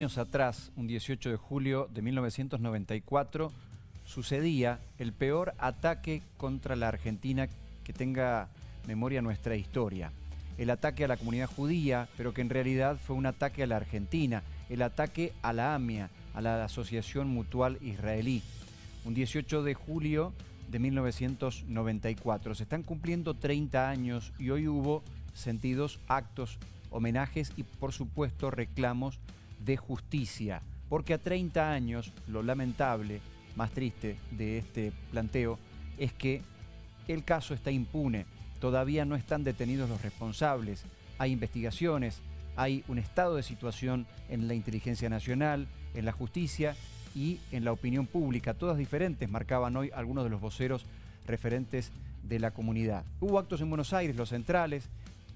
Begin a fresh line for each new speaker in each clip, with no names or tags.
años atrás, un 18 de julio de 1994, sucedía el peor ataque contra la Argentina que tenga memoria nuestra historia. El ataque a la comunidad judía, pero que en realidad fue un ataque a la Argentina, el ataque a la AMIA, a la Asociación Mutual Israelí. Un 18 de julio de 1994. Se están cumpliendo 30 años y hoy hubo sentidos actos, homenajes y por supuesto reclamos de justicia, porque a 30 años, lo lamentable, más triste de este planteo, es que el caso está impune, todavía no están detenidos los responsables, hay investigaciones, hay un estado de situación en la inteligencia nacional, en la justicia y en la opinión pública, todas diferentes, marcaban hoy algunos de los voceros referentes de la comunidad. Hubo actos en Buenos Aires, los centrales,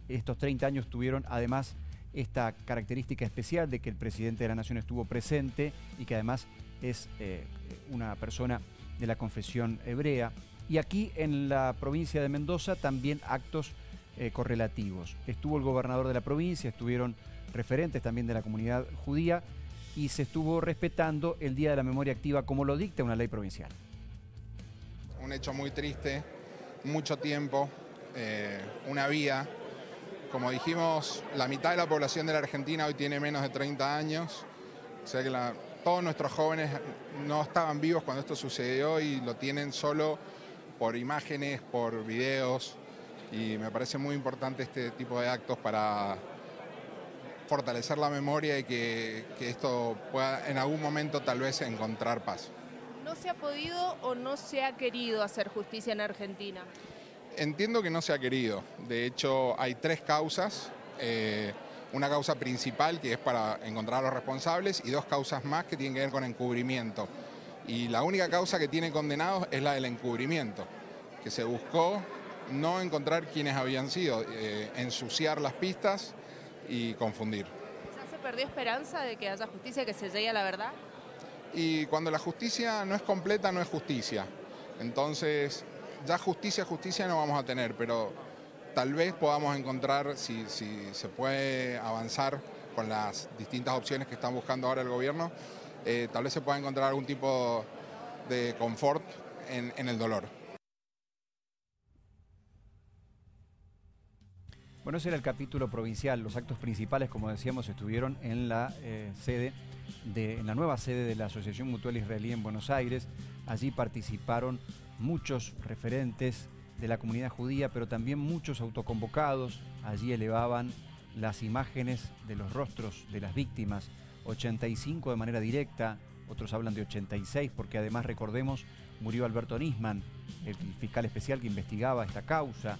estos 30 años tuvieron además esta característica especial de que el presidente de la Nación estuvo presente y que además es eh, una persona de la confesión hebrea. Y aquí en la provincia de Mendoza también actos eh, correlativos. Estuvo el gobernador de la provincia, estuvieron referentes también de la comunidad judía y se estuvo respetando el Día de la Memoria Activa como lo dicta una ley provincial.
Un hecho muy triste, mucho tiempo, eh, una vida como dijimos, la mitad de la población de la Argentina hoy tiene menos de 30 años. O sea que todos nuestros jóvenes no estaban vivos cuando esto sucedió y lo tienen solo por imágenes, por videos. Y me parece muy importante este tipo de actos para fortalecer la memoria y que, esto pueda en algún momento tal vez encontrar paz.
¿No se ha podido o no se ha querido hacer justicia en Argentina?
Entiendo que no se ha querido. De hecho, hay tres causas. Eh, una causa principal que es para encontrar a los responsables y dos causas más que tienen que ver con encubrimiento. Y la única causa que tiene condenados es la del encubrimiento, que se buscó no encontrar quienes habían sido, eh, ensuciar las pistas y confundir.
¿Se perdió esperanza de que haya justicia, que se llegue a la verdad?
Y cuando la justicia no es completa, no es justicia. Entonces, ya justicia, justicia no vamos a tener, pero tal vez podamos encontrar, si, se puede avanzar con las distintas opciones que están buscando ahora el gobierno, eh, tal vez se pueda encontrar algún tipo de confort en, el dolor.
Bueno, ese era el capítulo provincial. Los actos principales, como decíamos, estuvieron en la eh, sede de, en la nueva sede de la Asociación Mutual Israelí en Buenos Aires. Allí participaron muchos referentes de la comunidad judía, pero también muchos autoconvocados. Allí elevaban las imágenes de los rostros de las víctimas, 85 de manera directa, otros hablan de 86 porque además recordemos murió Alberto Nisman, el fiscal especial que investigaba esta causa.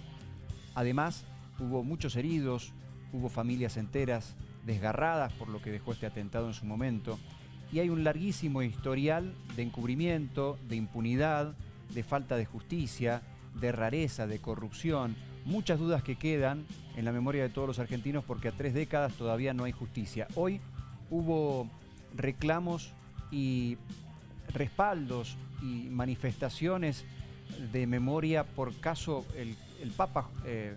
Además hubo muchos heridos, hubo familias enteras desgarradas por lo que dejó este atentado en su momento y hay un larguísimo historial de encubrimiento, de impunidad, de falta de justicia, de rareza, de corrupción, muchas dudas que quedan en la memoria de todos los argentinos porque a tres décadas todavía no hay justicia. Hoy hubo reclamos y respaldos y manifestaciones de memoria por caso el, Papa eh,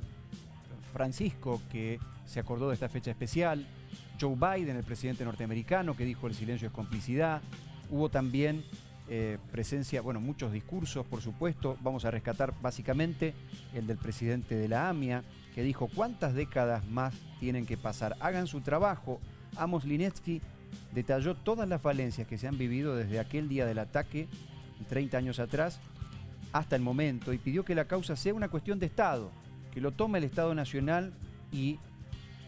Francisco que se acordó de esta fecha especial, Joe Biden, el presidente norteamericano, que dijo el silencio es complicidad, hubo también eh, presencia, bueno, muchos discursos, por supuesto. Vamos a rescatar básicamente el del presidente de la AMIA, que dijo cuántas décadas más tienen que pasar. Hagan su trabajo. Amos Linetsky detalló todas las falencias que se han vivido desde aquel día del ataque, 30 años atrás, hasta el momento, y pidió que la causa sea una cuestión de Estado, que lo tome el Estado Nacional y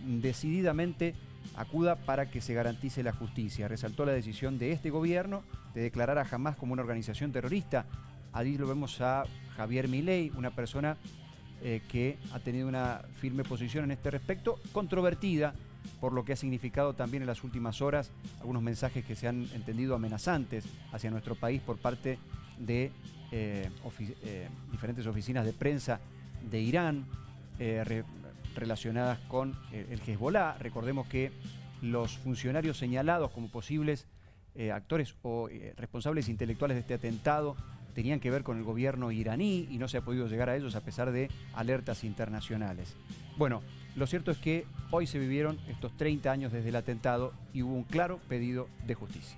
decididamente acuda para que se garantice la justicia. Resaltó la decisión de este gobierno de declarar a Hamas como una organización terrorista. Allí lo vemos a Javier Milei, una persona eh, que ha tenido una firme posición en este respecto, controvertida por lo que ha significado también en las últimas horas algunos mensajes que se han entendido amenazantes hacia nuestro país por parte de eh, eh, diferentes oficinas de prensa de Irán relacionadas con el Hezbollah. Recordemos que los funcionarios señalados como posibles eh, actores o eh, responsables intelectuales de este atentado tenían que ver con el gobierno iraní y no se ha podido llegar a ellos a pesar de alertas internacionales. Bueno, Lo cierto es que hoy se vivieron estos 30 años desde el atentado y hubo un claro pedido de justicia.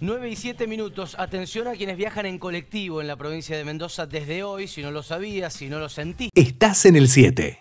9 y 7 minutos. Atención a quienes viajan en colectivo en la provincia de Mendoza desde hoy, si no lo sabías, si no lo sentí.
Estás en el 7.